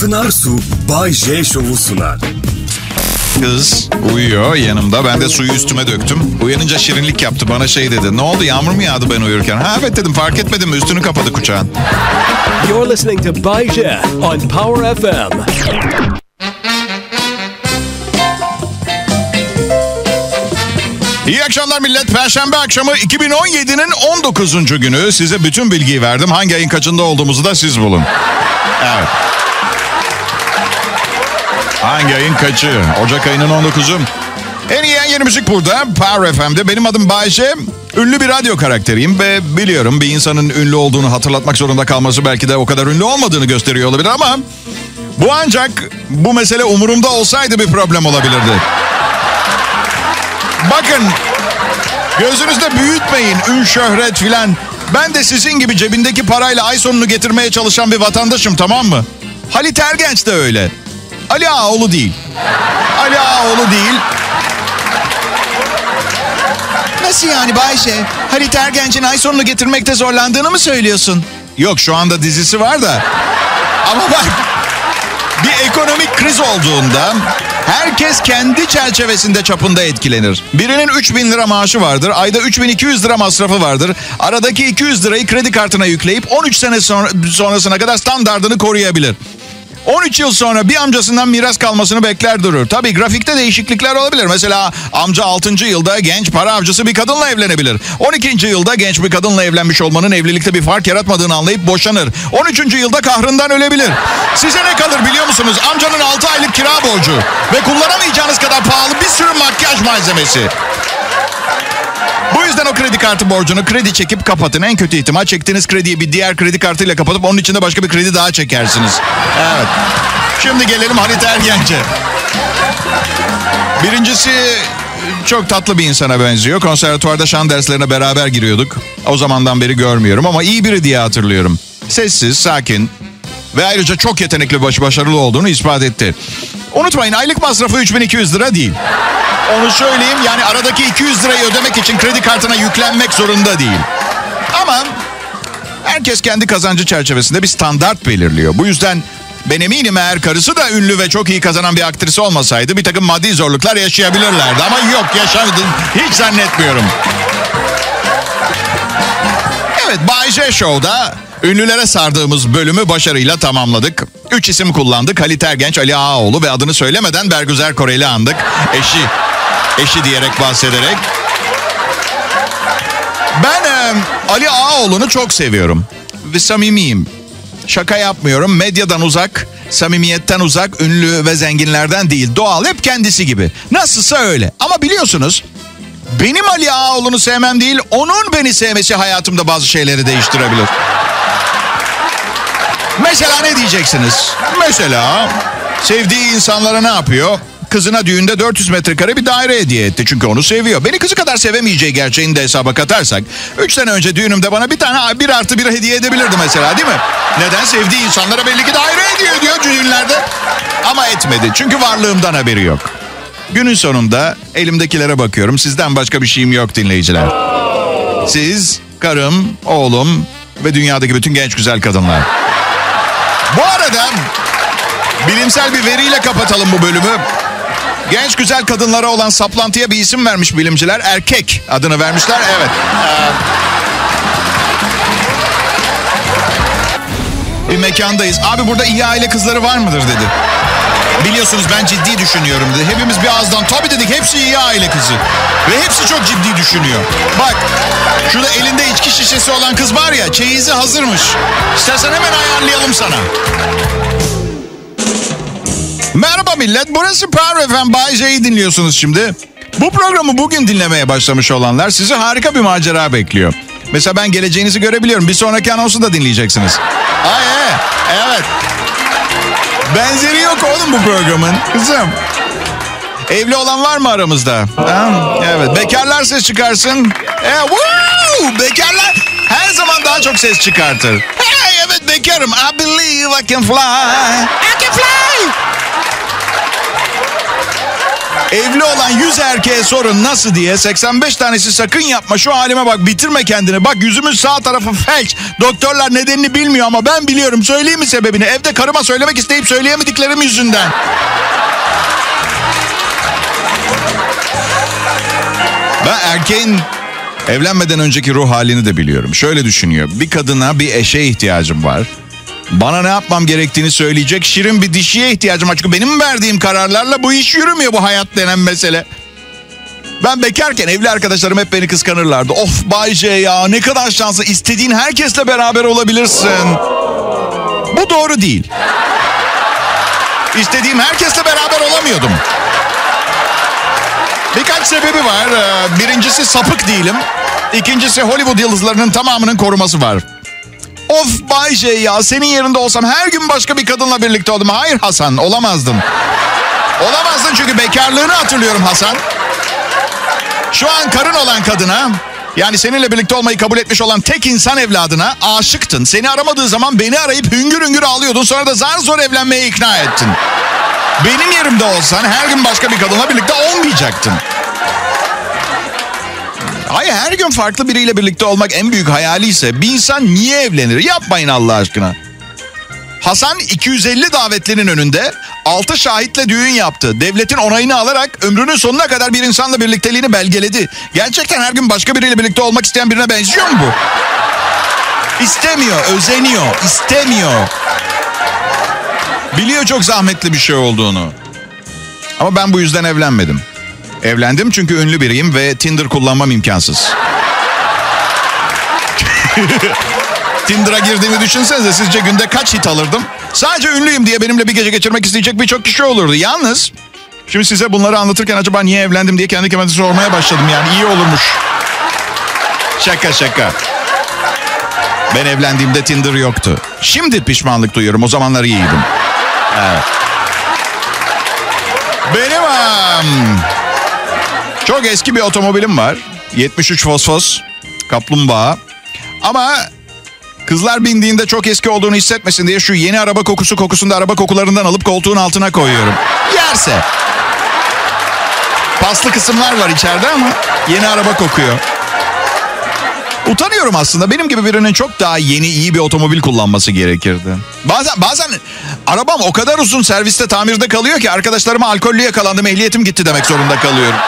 Pınar Su Bay J Show'u sunar. Kız uyuyor yanımda. Ben de suyu üstüme döktüm. Uyanınca şirinlik yaptı. Bana şey dedi. Ne oldu yağmur mu yağdı ben uyurken? Ha evet dedim fark etmedim. Üstünü kapadı kucağın. You're listening to Bay J on Power FM. İyi akşamlar millet. Perşembe akşamı 2017'nin 19. günü. Size bütün bilgiyi verdim. Hangi ayın kaçında olduğumuzu da siz bulun. Evet. Hangi ayın kaçı? Ocak ayının 19'u. En iyi en yeni müzik burada. Power FM'de. Benim adım Bayşe. Ünlü bir radyo karakteriyim ve biliyorum bir insanın ünlü olduğunu hatırlatmak zorunda kalması belki de o kadar ünlü olmadığını gösteriyor olabilir ama bu ancak bu mesele umurumda olsaydı bir problem olabilirdi. Bakın gözünüzde büyütmeyin ün şöhret filan. Ben de sizin gibi cebindeki parayla ay sonunu getirmeye çalışan bir vatandaşım tamam mı? Halit Ergenç de öyle. Ali Ağaoğlu değil. Ali Ağaoğlu değil. Nasıl yani Bayşe? Halit Ergenç'in ay sonunu getirmekte zorlandığını mı söylüyorsun? Yok şu anda dizisi var da. Ama bak bir ekonomik kriz olduğunda herkes kendi çerçevesinde çapında etkilenir. Birinin 3000 lira maaşı vardır, ayda 3200 lira masrafı vardır. Aradaki 200 lirayı kredi kartına yükleyip 13 sene sonra, sonrasına kadar standardını koruyabilir. 13 yıl sonra bir amcasından miras kalmasını bekler durur. Tabii grafikte değişiklikler olabilir. Mesela amca 6. yılda genç para avcısı bir kadınla evlenebilir. 12. yılda genç bir kadınla evlenmiş olmanın evlilikte bir fark yaratmadığını anlayıp boşanır. 13. yılda kahrından ölebilir. Size ne kalır biliyor musunuz? Amcanın 6 aylık kira borcu ve kullanamayacağınız kadar pahalı bir sürü makyaj malzemesi. Bu yüzden o kredi kartı borcunu kredi çekip kapatın. En kötü ihtimal çektiğiniz krediyi bir diğer kredi kartıyla kapatıp onun içinde başka bir kredi daha çekersiniz. Evet. Şimdi gelelim Halit Ergenç'e. Birincisi çok tatlı bir insana benziyor. Konservatuvarda şan derslerine beraber giriyorduk. O zamandan beri görmüyorum ama iyi biri diye hatırlıyorum. Sessiz, sakin ve ayrıca çok yetenekli baş başarılı olduğunu ispat etti. Unutmayın aylık masrafı 3200 lira değil. Onu söyleyeyim yani aradaki 200 lirayı ödemek için kredi kartına yüklenmek zorunda değil. Ama herkes kendi kazancı çerçevesinde bir standart belirliyor. Bu yüzden ben eminim eğer karısı da ünlü ve çok iyi kazanan bir aktris olmasaydı bir takım maddi zorluklar yaşayabilirlerdi. Ama yok yaşamadım hiç zannetmiyorum. Evet Bay J Show'da ünlülere sardığımız bölümü başarıyla tamamladık. Üç isim kullandık. Halit Ergenç, Ali Ağaoğlu ve adını söylemeden Bergüzer Koreli andık. Eşi, eşi diyerek bahsederek. Ben e, Ali Ağaoğlu'nu çok seviyorum ve samimiyim. Şaka yapmıyorum. Medyadan uzak, samimiyetten uzak, ünlü ve zenginlerden değil. Doğal, hep kendisi gibi. Nasılsa öyle. Ama biliyorsunuz benim Ali Ağaoğlu'nu sevmem değil, onun beni sevmesi hayatımda bazı şeyleri değiştirebilir. Mesela ne diyeceksiniz? Mesela sevdiği insanlara ne yapıyor? Kızına düğünde 400 metrekare bir daire hediye etti. Çünkü onu seviyor. Beni kızı kadar sevemeyeceği gerçeğini de hesaba katarsak... 3 sene önce düğünümde bana bir tane bir artı bir hediye edebilirdi mesela değil mi? Neden? Sevdiği insanlara belli ki daire hediye ediyor düğünlerde. Ama etmedi. Çünkü varlığımdan haberi yok. Günün sonunda elimdekilere bakıyorum. Sizden başka bir şeyim yok dinleyiciler. Siz, karım, oğlum ve dünyadaki bütün genç güzel kadınlar. Bu arada bilimsel bir veriyle kapatalım bu bölümü. Genç güzel kadınlara olan saplantıya bir isim vermiş bilimciler. Erkek adını vermişler. Evet. Ee, bir mekandayız. Abi burada iyi aile kızları var mıdır dedi. Biliyorsunuz ben ciddi düşünüyorum dedi. Hepimiz bir ağızdan tabii dedik hepsi iyi aile kızı. Ve hepsi çok ciddi düşünüyor. Bak şurada elinde içki şişesi olan kız var ya çeyizi hazırmış. İstersen hemen ayarlayalım sana. Merhaba millet burası Power FM Bay J'yi dinliyorsunuz şimdi. Bu programı bugün dinlemeye başlamış olanlar sizi harika bir macera bekliyor. Mesela ben geleceğinizi görebiliyorum. Bir sonraki anonsu da dinleyeceksiniz. Ay evet. Benzeri yok oğlum bu programın. Kızım. Evli olan var mı aramızda? Ha? Evet. Bekarlar ses çıkarsın. E, woo! Bekarlar her zaman daha çok ses çıkartır. Hey, evet bekarım. I believe I can fly. I can fly. Evli olan 100 erkeğe sorun nasıl diye 85 tanesi sakın yapma şu halime bak bitirme kendini. Bak yüzümün sağ tarafı felç. Doktorlar nedenini bilmiyor ama ben biliyorum. Söyleyeyim mi sebebini? Evde karıma söylemek isteyip söyleyemediklerim yüzünden. Ben erkeğin evlenmeden önceki ruh halini de biliyorum. Şöyle düşünüyor. Bir kadına bir eşe ihtiyacım var. Bana ne yapmam gerektiğini söyleyecek şirin bir dişiye ihtiyacım var. Çünkü benim verdiğim kararlarla bu iş yürümüyor bu hayat denen mesele. Ben bekarken evli arkadaşlarım hep beni kıskanırlardı. Of Bay J ya ne kadar şanslı. İstediğin herkesle beraber olabilirsin. Bu doğru değil. İstediğim herkesle beraber olamıyordum. Birkaç sebebi var. Ee, Birincisi sapık değilim. İkincisi Hollywood yıldızlarının tamamının koruması var. Of Bay J ya senin yerinde olsam her gün başka bir kadınla birlikte oldum. Hayır Hasan olamazdım. Olamazdın çünkü bekarlığını hatırlıyorum Hasan. Şu an karın olan kadına yani seninle birlikte olmayı kabul etmiş olan tek insan evladına aşıktın. Seni aramadığı zaman beni arayıp hüngür hüngür ağlıyordun. Sonra da zar zor evlenmeye ikna ettin. Benim yerimde olsan her gün başka bir kadınla birlikte olmayacaktın. Hayır her gün farklı biriyle birlikte olmak en büyük hayali ise bir insan niye evlenir? Yapmayın Allah aşkına. Hasan 250 davetlinin önünde 6 şahitle düğün yaptı. Devletin onayını alarak ömrünün sonuna kadar bir insanla birlikteliğini belgeledi. Gerçekten her gün başka biriyle birlikte olmak isteyen birine benziyor mu bu? İstemiyor, özeniyor, istemiyor. Biliyor çok zahmetli bir şey olduğunu. Ama ben bu yüzden evlenmedim. Evlendim çünkü ünlü biriyim ve Tinder kullanmam imkansız. Tinder'a girdiğimi düşünsenize sizce günde kaç hit alırdım? Sadece ünlüyüm diye benimle bir gece geçirmek isteyecek birçok kişi olurdu. Yalnız şimdi size bunları anlatırken acaba niye evlendim diye kendi kendime sormaya başladım. Yani iyi olurmuş. Şaka şaka. Ben evlendiğimde Tinder yoktu. Şimdi pişmanlık duyuyorum. O zamanlar iyiydim. Evet. Benim um, çok eski bir otomobilim var. 73 Fosfos. Kaplumbağa. Ama kızlar bindiğinde çok eski olduğunu hissetmesin diye şu yeni araba kokusu kokusunu da araba kokularından alıp koltuğun altına koyuyorum. Yerse. Paslı kısımlar var içeride ama yeni araba kokuyor. Utanıyorum aslında. Benim gibi birinin çok daha yeni iyi bir otomobil kullanması gerekirdi. Bazen bazen arabam o kadar uzun serviste tamirde kalıyor ki arkadaşlarıma alkollü yakalandım ehliyetim gitti demek zorunda kalıyorum.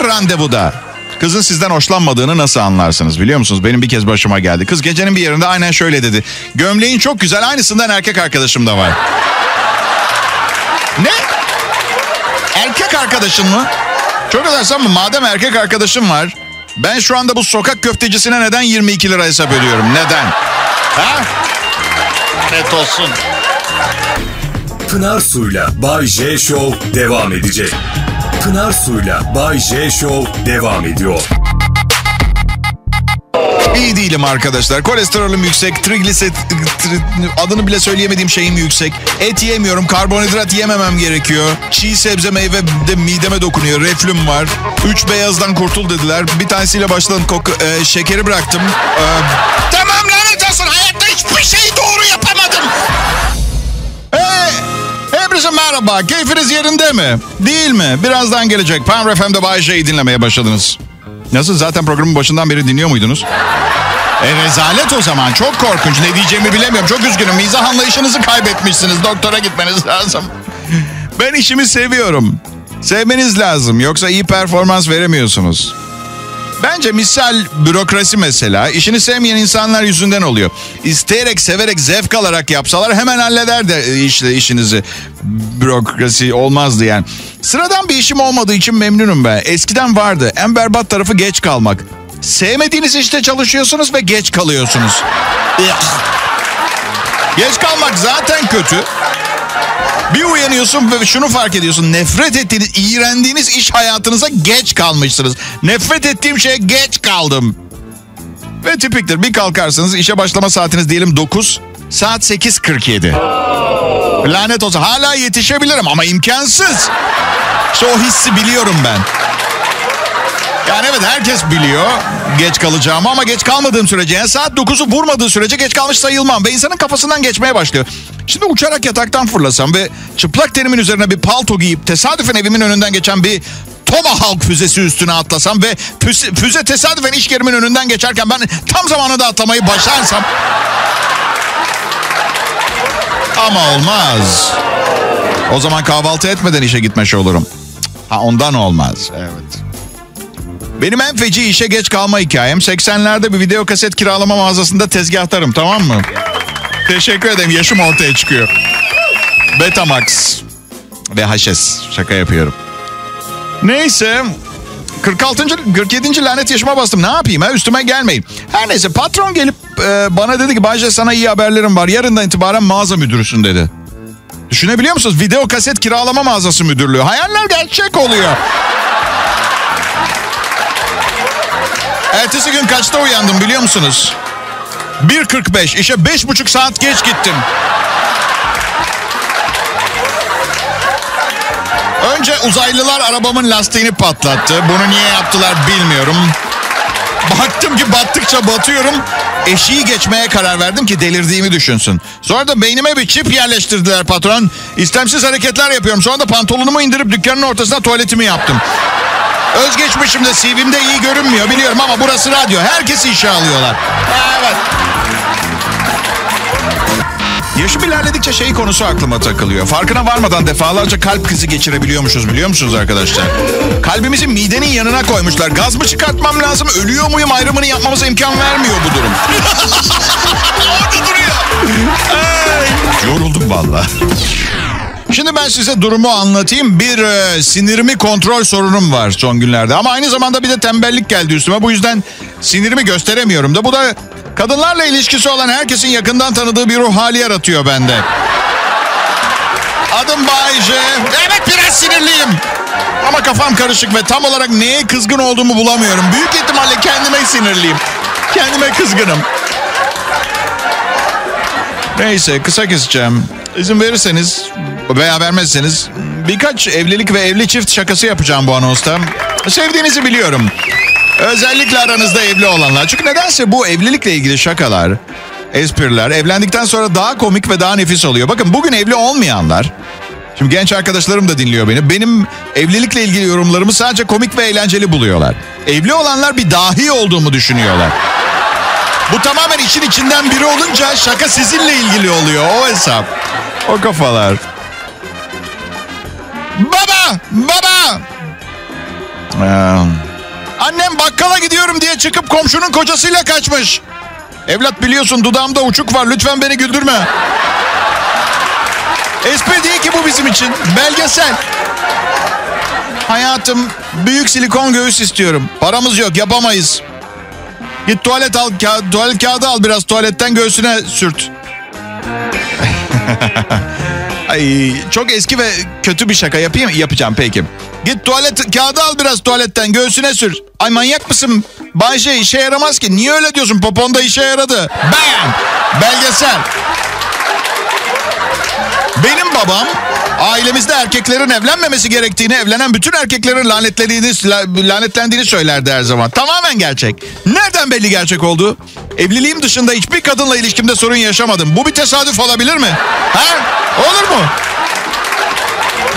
Bir randevuda kızın sizden hoşlanmadığını nasıl anlarsınız biliyor musunuz? Benim bir kez başıma geldi. Kız gecenin bir yerinde aynen şöyle dedi. Gömleğin çok güzel aynısından erkek arkadaşım da var. ne? Erkek arkadaşın mı? Çok edersen? Madem erkek arkadaşım var. Ben şu anda bu sokak köftecisine neden 22 lira hesap ödüyorum? Neden? Ha? Net olsun. Pınar Su'yla Bay J Show devam edecek. Pınar Su'yla Bay J Show devam ediyor. İyi değilim arkadaşlar. Kolesterolüm yüksek, trigliserit tri- adını bile söyleyemediğim şeyim yüksek. Et yemiyorum, karbonhidrat yememem gerekiyor. Çiğ sebze meyve de mideme dokunuyor. Reflüm var. Üç beyazdan kurtul dediler. Bir tanesiyle başladım. Koku, e, şekeri bıraktım. E, tamam lanet olsun. Hayatta hiçbir şeyi merhaba. Keyfiniz yerinde mi? Değil mi? Birazdan gelecek. Power FM'de Bay J'yi dinlemeye başladınız. Nasıl zaten programın başından beri dinliyor muydunuz? E rezalet o zaman. Çok korkunç. Ne diyeceğimi bilemiyorum. Çok üzgünüm. Mizah anlayışınızı kaybetmişsiniz. Doktora gitmeniz lazım. Ben işimi seviyorum. Sevmeniz lazım. Yoksa iyi performans veremiyorsunuz. Bence misal bürokrasi mesela işini sevmeyen insanlar yüzünden oluyor. İsteyerek, severek, zevk alarak yapsalar hemen halleder de işte işinizi. Bürokrasi olmazdı yani. Sıradan bir işim olmadığı için memnunum ben. Eskiden vardı. En berbat tarafı geç kalmak. Sevmediğiniz işte çalışıyorsunuz ve geç kalıyorsunuz. geç kalmak zaten kötü. Bir uyanıyorsun ve şunu fark ediyorsun. Nefret ettiğiniz, iğrendiğiniz iş hayatınıza geç kalmışsınız. Nefret ettiğim şeye geç kaldım. Ve tipiktir. Bir kalkarsınız işe başlama saatiniz diyelim 9. Saat 8.47. Lanet olsun. Hala yetişebilirim ama imkansız. İşte o hissi biliyorum ben. Yani evet herkes biliyor geç kalacağımı ama geç kalmadığım sürece yani saat 9'u vurmadığı sürece geç kalmış sayılmam ve insanın kafasından geçmeye başlıyor. Şimdi uçarak yataktan fırlasam ve çıplak terimin üzerine bir palto giyip tesadüfen evimin önünden geçen bir Tomahawk füzesi üstüne atlasam ve füze, füze tesadüfen iş yerimin önünden geçerken ben tam zamanında atlamayı başarsam... Ama olmaz. O zaman kahvaltı etmeden işe gitmiş olurum. Ha ondan olmaz. Evet. Benim en feci işe geç kalma hikayem 80'lerde bir video kaset kiralama mağazasında tezgahtarım tamam mı? Teşekkür ederim yaşım ortaya çıkıyor. Betamax ve HS şaka yapıyorum. Neyse 46. 47. lanet yaşıma bastım. Ne yapayım ha üstüme gelmeyin. Her neyse patron gelip e, bana dedi ki Bayce sana iyi haberlerim var. Yarından itibaren mağaza müdürüsün dedi. Düşünebiliyor musunuz? Video kaset kiralama mağazası müdürlüğü. Hayaller gerçek oluyor. Ertesi gün kaçta uyandım biliyor musunuz? 1.45 işe 5.5 saat geç gittim. Önce uzaylılar arabamın lastiğini patlattı. Bunu niye yaptılar bilmiyorum. Baktım ki battıkça batıyorum. Eşiği geçmeye karar verdim ki delirdiğimi düşünsün. Sonra da beynime bir çip yerleştirdiler patron. İstemsiz hareketler yapıyorum. Sonra da pantolonumu indirip dükkanın ortasına tuvaletimi yaptım. Özgeçmişimde CV'mde iyi görünmüyor biliyorum ama burası radyo. Herkesi işe alıyorlar. Evet. Yaşım ilerledikçe şey konusu aklıma takılıyor. Farkına varmadan defalarca kalp krizi geçirebiliyormuşuz biliyor musunuz arkadaşlar? Kalbimizi midenin yanına koymuşlar. Gaz mı çıkartmam lazım, ölüyor muyum ayrımını yapmamıza imkan vermiyor bu durum. Orada duruyor. Ay. Yoruldum valla. Şimdi ben size durumu anlatayım. Bir e, sinirimi kontrol sorunum var son günlerde. Ama aynı zamanda bir de tembellik geldi üstüme. Bu yüzden sinirimi gösteremiyorum da. Bu da kadınlarla ilişkisi olan herkesin yakından tanıdığı bir ruh hali yaratıyor bende. Adım Bayce. Evet biraz sinirliyim. Ama kafam karışık ve tam olarak neye kızgın olduğumu bulamıyorum. Büyük ihtimalle kendime sinirliyim. Kendime kızgınım. Neyse kısa keseceğim. İzin verirseniz veya vermezseniz birkaç evlilik ve evli çift şakası yapacağım bu anonsta. Sevdiğinizi biliyorum. Özellikle aranızda evli olanlar. Çünkü nedense bu evlilikle ilgili şakalar, espriler evlendikten sonra daha komik ve daha nefis oluyor. Bakın bugün evli olmayanlar, şimdi genç arkadaşlarım da dinliyor beni. Benim evlilikle ilgili yorumlarımı sadece komik ve eğlenceli buluyorlar. Evli olanlar bir dahi olduğumu düşünüyorlar. Bu tamamen işin içinden biri olunca şaka sizinle ilgili oluyor. O hesap. O kafalar. Baba! Baba! Ee, annem bakkala gidiyorum diye çıkıp komşunun kocasıyla kaçmış. Evlat biliyorsun dudağımda uçuk var. Lütfen beni güldürme. Espri değil ki bu bizim için. Belgesel. Hayatım büyük silikon göğüs istiyorum. Paramız yok yapamayız. Git tuvalet al, ka- tuvalet kağıdı al biraz tuvaletten göğsüne sürt. Ay çok eski ve kötü bir şaka yapayım yapacağım peki. Git tuvalet kağıdı al biraz tuvaletten göğsüne sür. Ay manyak mısın? Bayşe işe yaramaz ki. Niye öyle diyorsun? Poponda işe yaradı. Bam! Belgesel. Benim babam ailemizde erkeklerin evlenmemesi gerektiğini, evlenen bütün erkeklerin lanetlediğini, lanetlendiğini söylerdi her zaman. Tamamen gerçek. Nereden belli gerçek oldu? Evliliğim dışında hiçbir kadınla ilişkimde sorun yaşamadım. Bu bir tesadüf olabilir mi? Ha? Olur mu?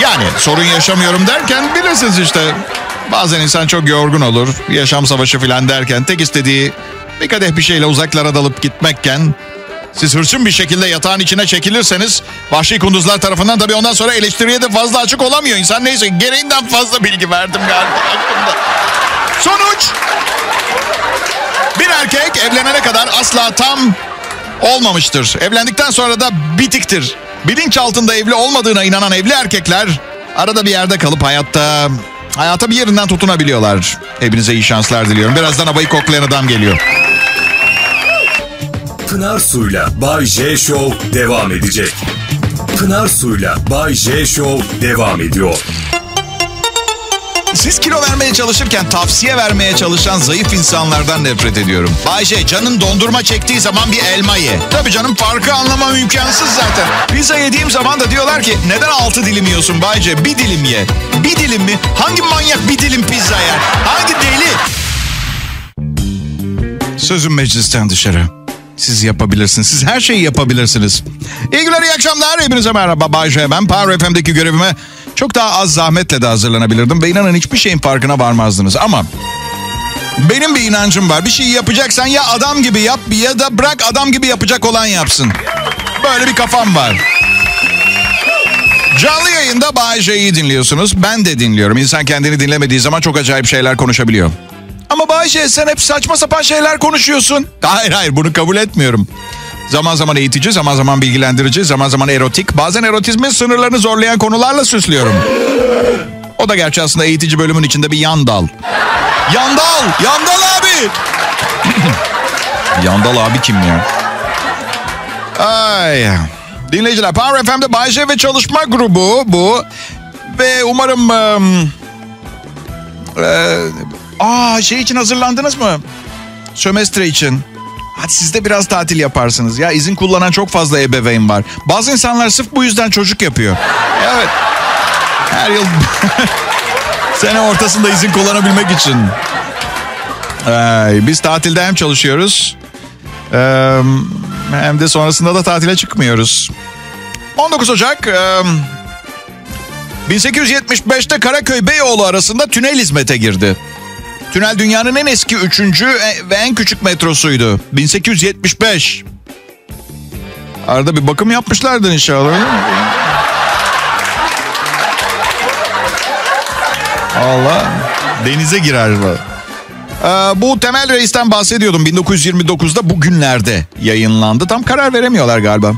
Yani sorun yaşamıyorum derken bilirsiniz işte. Bazen insan çok yorgun olur. Yaşam savaşı falan derken tek istediği bir kadeh bir şeyle uzaklara dalıp gitmekken siz hırçın bir şekilde yatağın içine çekilirseniz vahşi kunduzlar tarafından tabii ondan sonra eleştiriye de fazla açık olamıyor. İnsan neyse gereğinden fazla bilgi verdim galiba. Sonuç bir erkek evlenene kadar asla tam olmamıştır. Evlendikten sonra da bitiktir. Bilinç altında evli olmadığına inanan evli erkekler arada bir yerde kalıp hayatta hayata bir yerinden tutunabiliyorlar. Hepinize iyi şanslar diliyorum. Birazdan havayı koklayan adam geliyor. Pınar Su'yla Bay J Show devam edecek. Pınar Su'yla Bay J Show devam ediyor. Siz kilo vermeye çalışırken tavsiye vermeye çalışan zayıf insanlardan nefret ediyorum. Bayce canın dondurma çektiği zaman bir elma ye. Tabii canım farkı anlamam imkansız zaten. Pizza yediğim zaman da diyorlar ki neden altı dilim yiyorsun Bayce? Bir dilim ye. Bir dilim mi? Hangi manyak bir dilim pizza yer? Hangi deli? Sözüm meclisten dışarı. Siz yapabilirsiniz. Siz her şeyi yapabilirsiniz. İyi günler, iyi akşamlar. Hepinize merhaba. Bay J. Ben Power FM'deki görevime çok daha az zahmetle de hazırlanabilirdim. Ve inanın hiçbir şeyin farkına varmazdınız. Ama benim bir inancım var. Bir şeyi yapacaksan ya adam gibi yap ya da bırak adam gibi yapacak olan yapsın. Böyle bir kafam var. Canlı yayında Bay J'yi dinliyorsunuz. Ben de dinliyorum. İnsan kendini dinlemediği zaman çok acayip şeyler konuşabiliyor. Ama Bayce sen hep saçma sapan şeyler konuşuyorsun. Hayır hayır bunu kabul etmiyorum. Zaman zaman eğitici, zaman zaman bilgilendirici, zaman zaman erotik. Bazen erotizmin sınırlarını zorlayan konularla süslüyorum. O da gerçi aslında eğitici bölümün içinde bir yan dal. Yandal! Yandal abi! Yandal abi kim ya? Ay. Dinleyiciler Power FM'de Bayce ve çalışma grubu bu. Ve umarım... Um, e, Aa şey için hazırlandınız mı? Sömestre için. Hadi siz de biraz tatil yaparsınız. Ya izin kullanan çok fazla ebeveyn var. Bazı insanlar sırf bu yüzden çocuk yapıyor. Evet. Her yıl sene ortasında izin kullanabilmek için. Ee, biz tatilde hem çalışıyoruz hem de sonrasında da tatile çıkmıyoruz. 19 Ocak e, 1875'te Karaköy Beyoğlu arasında tünel hizmete girdi. Tünel dünyanın en eski üçüncü ve en küçük metrosuydu. 1875. Arada bir bakım yapmışlardı inşallah. Allah. Denize girer bu. Ee, bu temel reisten bahsediyordum. 1929'da bugünlerde yayınlandı. Tam karar veremiyorlar galiba.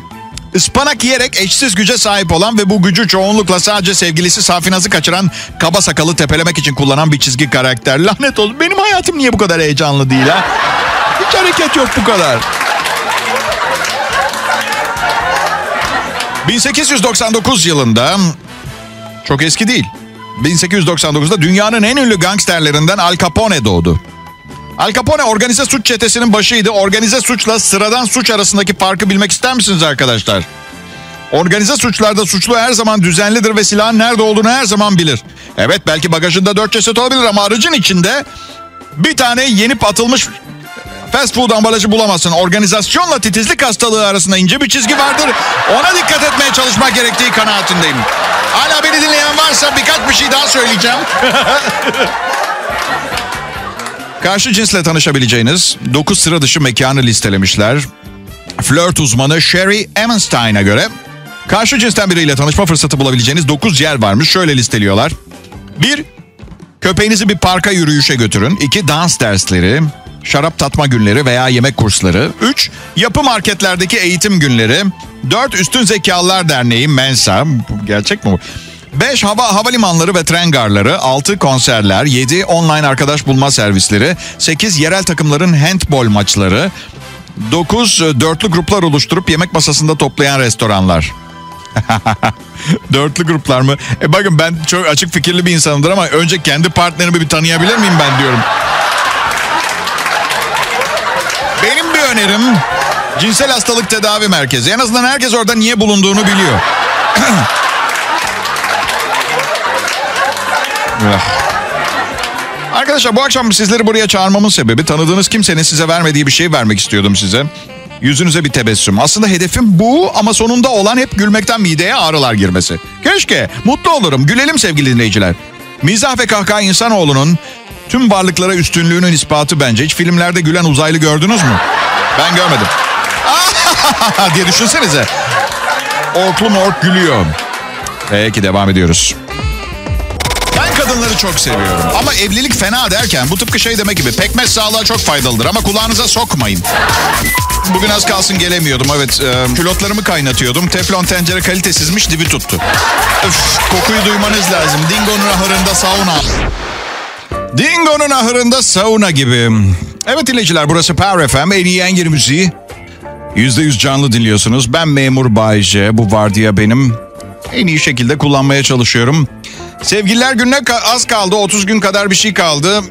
Ispanak yiyerek eşsiz güce sahip olan ve bu gücü çoğunlukla sadece sevgilisi Safinaz'ı kaçıran kaba sakalı tepelemek için kullanan bir çizgi karakter. Lanet olsun benim hayatım niye bu kadar heyecanlı değil ha? Hiç hareket yok bu kadar. 1899 yılında çok eski değil. 1899'da dünyanın en ünlü gangsterlerinden Al Capone doğdu. Al Capone organize suç çetesinin başıydı. Organize suçla sıradan suç arasındaki farkı bilmek ister misiniz arkadaşlar? Organize suçlarda suçlu her zaman düzenlidir ve silahın nerede olduğunu her zaman bilir. Evet belki bagajında dört ceset olabilir ama aracın içinde bir tane yenip atılmış fast food ambalajı bulamazsın. Organizasyonla titizlik hastalığı arasında ince bir çizgi vardır. Ona dikkat etmeye çalışmak gerektiği kanaatindeyim. Hala beni dinleyen varsa birkaç bir şey daha söyleyeceğim. Karşı cinsle tanışabileceğiniz 9 sıra dışı mekanı listelemişler. Flört uzmanı Sherry Emenstein'a göre karşı cinsten biriyle tanışma fırsatı bulabileceğiniz 9 yer varmış. Şöyle listeliyorlar. 1. Köpeğinizi bir parka yürüyüşe götürün. 2. Dans dersleri. Şarap tatma günleri veya yemek kursları. 3. Yapı marketlerdeki eğitim günleri. 4. Üstün Zekalılar Derneği Mensa. Gerçek mi bu? 5 hava havalimanları ve tren garları, 6 konserler, 7 online arkadaş bulma servisleri, 8 yerel takımların handball maçları, 9 dörtlü gruplar oluşturup yemek masasında toplayan restoranlar. dörtlü gruplar mı? E bakın ben çok açık fikirli bir insanımdır ama önce kendi partnerimi bir tanıyabilir miyim ben diyorum. Benim bir önerim cinsel hastalık tedavi merkezi. En azından herkes orada niye bulunduğunu biliyor. Arkadaşlar bu akşam sizleri buraya çağırmamın sebebi tanıdığınız kimsenin size vermediği bir şey vermek istiyordum size. Yüzünüze bir tebessüm. Aslında hedefim bu ama sonunda olan hep gülmekten mideye ağrılar girmesi. Keşke mutlu olurum. Gülelim sevgili dinleyiciler. Mizah ve kahkaha insanoğlunun tüm varlıklara üstünlüğünün ispatı bence. Hiç filmlerde gülen uzaylı gördünüz mü? Ben görmedim. diye düşünsenize. Orklu mork gülüyor. Peki devam ediyoruz. Kadınları çok seviyorum. Ama evlilik fena derken bu tıpkı şey demek gibi pekmez sağlığa çok faydalıdır ama kulağınıza sokmayın. Bugün az kalsın gelemiyordum evet. E, külotlarımı kaynatıyordum. Teflon tencere kalitesizmiş dibi tuttu. Öf, kokuyu duymanız lazım. Dingo'nun ahırında sauna. Dingo'nun ahırında sauna gibi. Evet dinleyiciler burası Power FM. En iyi en yeni müziği. %100 canlı dinliyorsunuz. Ben memur Bayce. Bu vardiya benim. En iyi şekilde kullanmaya çalışıyorum. Sevgililer gününe az kaldı. 30 gün kadar bir şey kaldı.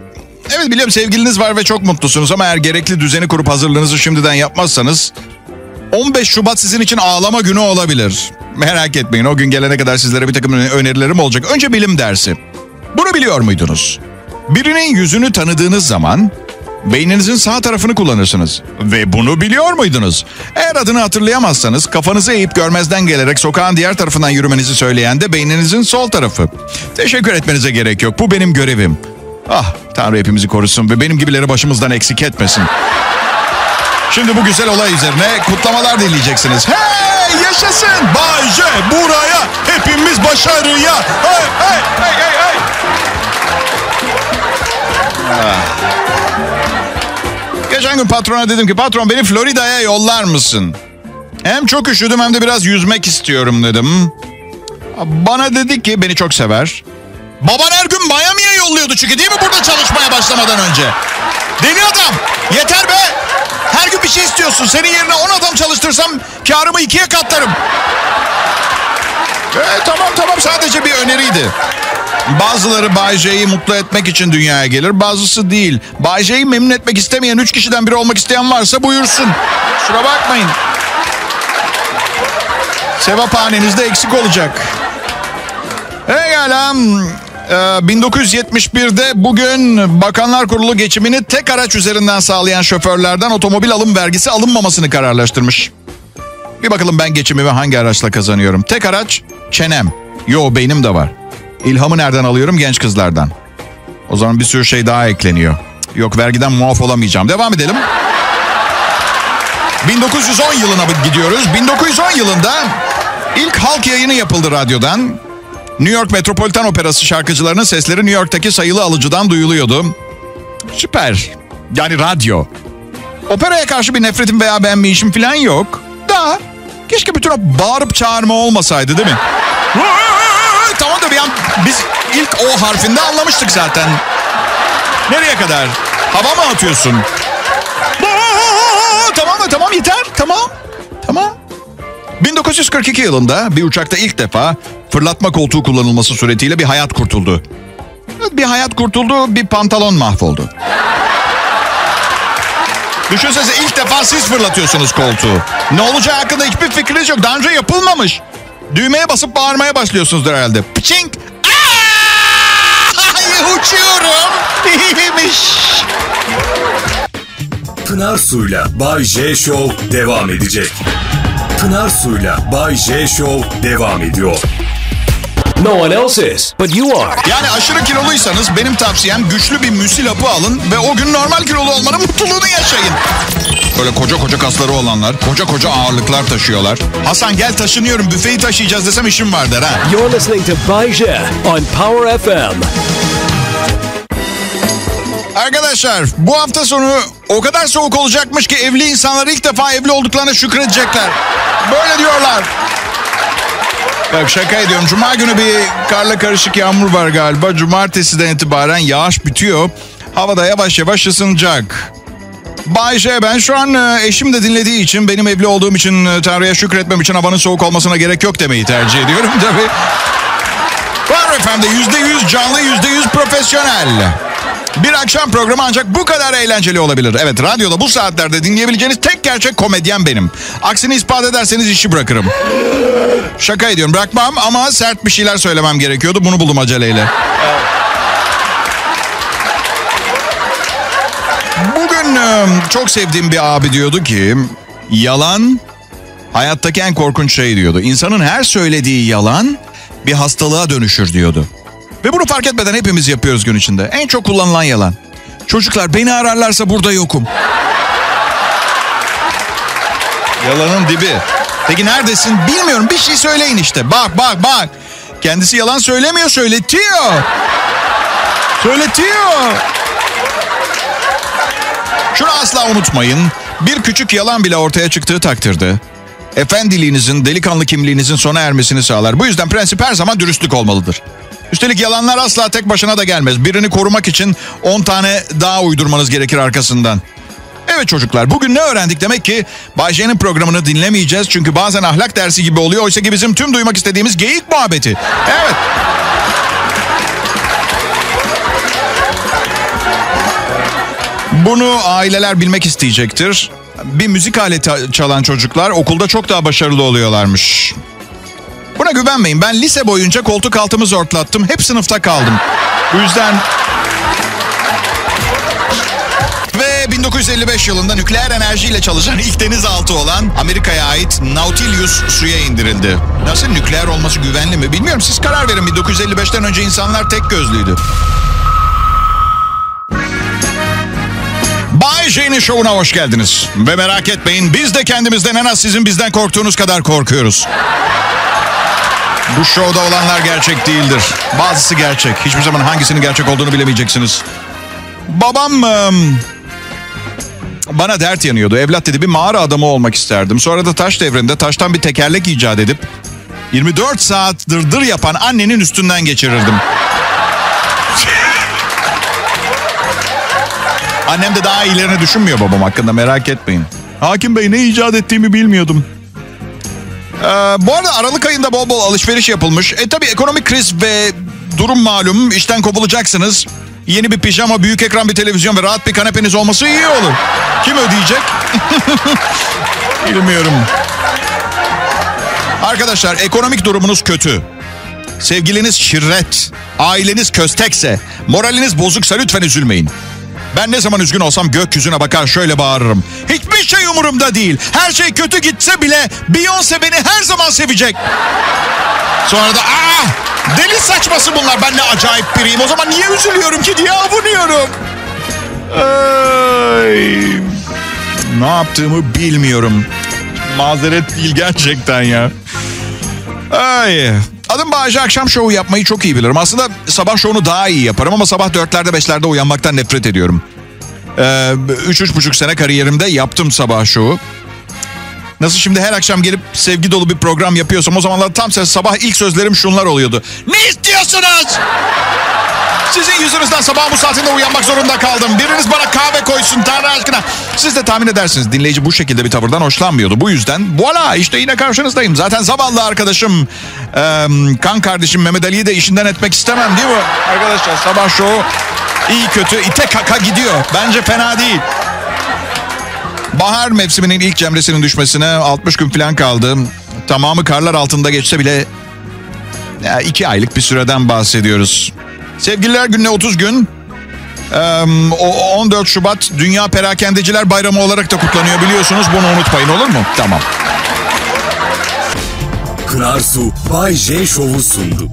Evet biliyorum sevgiliniz var ve çok mutlusunuz ama eğer gerekli düzeni kurup hazırlığınızı şimdiden yapmazsanız 15 Şubat sizin için ağlama günü olabilir. Merak etmeyin o gün gelene kadar sizlere bir takım önerilerim olacak. Önce bilim dersi. Bunu biliyor muydunuz? Birinin yüzünü tanıdığınız zaman beyninizin sağ tarafını kullanırsınız. Ve bunu biliyor muydunuz? Eğer adını hatırlayamazsanız kafanızı eğip görmezden gelerek sokağın diğer tarafından yürümenizi söyleyen de beyninizin sol tarafı. Teşekkür etmenize gerek yok. Bu benim görevim. Ah Tanrı hepimizi korusun ve benim gibileri başımızdan eksik etmesin. Şimdi bu güzel olay üzerine kutlamalar dinleyeceksiniz. Hey yaşasın Bay J buraya hepimiz başarıya. Hey hey hey hey hey. Ah. Geçen gün patrona dedim ki patron beni Florida'ya yollar mısın? Hem çok üşüdüm hem de biraz yüzmek istiyorum dedim. Bana dedi ki beni çok sever. Baban her gün Miami'ye yolluyordu çünkü değil mi burada çalışmaya başlamadan önce? Deli adam yeter be. Her gün bir şey istiyorsun. Senin yerine 10 adam çalıştırsam karımı ikiye katlarım. E, tamam tamam sadece bir öneriydi. Bazıları Bay J'yi mutlu etmek için dünyaya gelir. Bazısı değil. Bay J'yi memnun etmek istemeyen üç kişiden biri olmak isteyen varsa buyursun. Şuna bakmayın. Sevaphanenizde eksik olacak. Pekala. Ee, 1971'de bugün Bakanlar Kurulu geçimini tek araç üzerinden sağlayan şoförlerden otomobil alım vergisi alınmamasını kararlaştırmış. Bir bakalım ben geçimimi hangi araçla kazanıyorum. Tek araç çenem. Yo beynim de var. İlhamı nereden alıyorum? Genç kızlardan. O zaman bir sürü şey daha ekleniyor. Yok vergiden muaf olamayacağım. Devam edelim. 1910 yılına gidiyoruz. 1910 yılında ilk halk yayını yapıldı radyodan. New York Metropolitan Operası şarkıcılarının sesleri New York'taki sayılı alıcıdan duyuluyordu. Süper. Yani radyo. Operaya karşı bir nefretim veya beğenmeyişim falan yok. Da keşke bütün o bağırıp çağırma olmasaydı değil mi? tamam da bir an biz ilk O harfinde anlamıştık zaten. Nereye kadar? Hava mı atıyorsun? Tamam mı? Tamam yeter. Tamam. Tamam. 1942 yılında bir uçakta ilk defa fırlatma koltuğu kullanılması suretiyle bir hayat kurtuldu. Bir hayat kurtuldu, bir pantolon mahvoldu. Düşünsenize ilk defa siz fırlatıyorsunuz koltuğu. Ne olacağı hakkında hiçbir fikriniz yok. Daha önce yapılmamış. Düğmeye basıp bağırmaya başlıyorsunuzdur herhalde. Pçink! Uçuyorum. İyiymiş. Pınar Su'yla Bay J Show devam edecek. Pınar Su'yla Bay J Show devam ediyor. No one else is, but you are. Yani aşırı kiloluysanız benim tavsiyem güçlü bir müsil hapı alın ve o gün normal kilolu olmanın mutluluğunu yaşayın. Böyle koca koca kasları olanlar, koca koca ağırlıklar taşıyorlar. Hasan gel taşınıyorum büfeyi taşıyacağız desem işim var der ha. You're listening to Bay J on Power FM. Arkadaşlar bu hafta sonu o kadar soğuk olacakmış ki evli insanlar ilk defa evli olduklarına şükredecekler. Böyle diyorlar. Bak şaka ediyorum. Cuma günü bir karla karışık yağmur var galiba. Cumartesiden itibaren yağış bitiyor. Havada yavaş yavaş ısınacak. Bay J ben şu an e, eşim de dinlediği için benim evli olduğum için e, Tanrı'ya şükretmem için havanın soğuk olmasına gerek yok demeyi tercih ediyorum tabii. Var efendim yüzde yüz canlı yüzde yüz profesyonel. Bir akşam programı ancak bu kadar eğlenceli olabilir. Evet radyoda bu saatlerde dinleyebileceğiniz tek gerçek komedyen benim. Aksini ispat ederseniz işi bırakırım. Şaka ediyorum bırakmam ama sert bir şeyler söylemem gerekiyordu. Bunu buldum aceleyle. Bugün e, çok sevdiğim bir abi diyordu ki yalan hayattaki en korkunç şey diyordu. İnsanın her söylediği yalan bir hastalığa dönüşür diyordu. Ve bunu fark etmeden hepimiz yapıyoruz gün içinde. En çok kullanılan yalan. Çocuklar beni ararlarsa burada yokum. Yalanın dibi. Peki neredesin? Bilmiyorum. Bir şey söyleyin işte. Bak bak bak. Kendisi yalan söylemiyor, söyletiyor. Söyletiyor. Şunu asla unutmayın. Bir küçük yalan bile ortaya çıktığı takdirde efendiliğinizin, delikanlı kimliğinizin sona ermesini sağlar. Bu yüzden prensip her zaman dürüstlük olmalıdır. Üstelik yalanlar asla tek başına da gelmez. Birini korumak için 10 tane daha uydurmanız gerekir arkasından. Evet çocuklar bugün ne öğrendik demek ki Bay programını dinlemeyeceğiz. Çünkü bazen ahlak dersi gibi oluyor. Oysa ki bizim tüm duymak istediğimiz geyik muhabbeti. Evet. Bunu aileler bilmek isteyecektir. Bir müzik aleti çalan çocuklar okulda çok daha başarılı oluyorlarmış. Buna güvenmeyin. Ben lise boyunca koltuk altımı zortlattım. Hep sınıfta kaldım. Bu yüzden... Ve 1955 yılında nükleer enerjiyle çalışan ilk denizaltı olan Amerika'ya ait Nautilus suya indirildi. Nasıl nükleer olması güvenli mi bilmiyorum. Siz karar verin. 1955'ten önce insanlar tek gözlüydü. Bay J'nin şovuna hoş geldiniz. Ve merak etmeyin biz de kendimizden en az sizin bizden korktuğunuz kadar korkuyoruz. Bu şovda olanlar gerçek değildir. Bazısı gerçek. Hiçbir zaman hangisinin gerçek olduğunu bilemeyeceksiniz. Babam bana dert yanıyordu. Evlat dedi bir mağara adamı olmak isterdim. Sonra da taş devrinde taştan bir tekerlek icat edip 24 saat dırdır yapan annenin üstünden geçirirdim. Annem de daha iyilerini düşünmüyor babam hakkında merak etmeyin. Hakim Bey ne icat ettiğimi bilmiyordum. Ee, bu arada Aralık ayında bol bol alışveriş yapılmış. E tabi ekonomik kriz ve durum malum. İşten kovulacaksınız. Yeni bir pijama, büyük ekran bir televizyon ve rahat bir kanepeniz olması iyi olur. Kim ödeyecek? Bilmiyorum. Arkadaşlar ekonomik durumunuz kötü. Sevgiliniz şirret, aileniz köstekse, moraliniz bozuksa lütfen üzülmeyin. Ben ne zaman üzgün olsam gökyüzüne bakar şöyle bağırırım. Hiçbir şey umurumda değil. Her şey kötü gitse bile Beyoncé beni her zaman sevecek. Sonra da ah deli saçması bunlar. Ben ne acayip biriyim. O zaman niye üzülüyorum ki diye avunuyorum. Ay. Ne yaptığımı bilmiyorum. Mazeret değil gerçekten ya. Ay. Adım Bağcı akşam şovu yapmayı çok iyi bilirim. Aslında sabah şovunu daha iyi yaparım ama sabah dörtlerde beşlerde uyanmaktan nefret ediyorum. Ee, üç, üç buçuk sene kariyerimde yaptım sabah şovu. Nasıl şimdi her akşam gelip sevgi dolu bir program yapıyorsam o zamanlar tam sabah ilk sözlerim şunlar oluyordu. Ne istiyorsunuz? Sizin yüzünüzden sabah bu saatinde uyanmak zorunda kaldım. Biriniz bana kahve koysun Tanrı aşkına. Siz de tahmin edersiniz dinleyici bu şekilde bir tavırdan hoşlanmıyordu. Bu yüzden voila işte yine karşınızdayım. Zaten zavallı arkadaşım e, kan kardeşim Mehmet Ali'yi de işinden etmek istemem değil mi? Arkadaşlar sabah şovu iyi kötü ite kaka gidiyor. Bence fena değil. Bahar mevsiminin ilk cemresinin düşmesine 60 gün falan kaldı. Tamamı karlar altında geçse bile ya iki aylık bir süreden bahsediyoruz. Sevgililer gününe 30 gün. O 14 Şubat Dünya Perakendeciler Bayramı olarak da kutlanıyor biliyorsunuz. Bunu unutmayın olur mu? Tamam. Kınar Su Bay J Show'u sundu.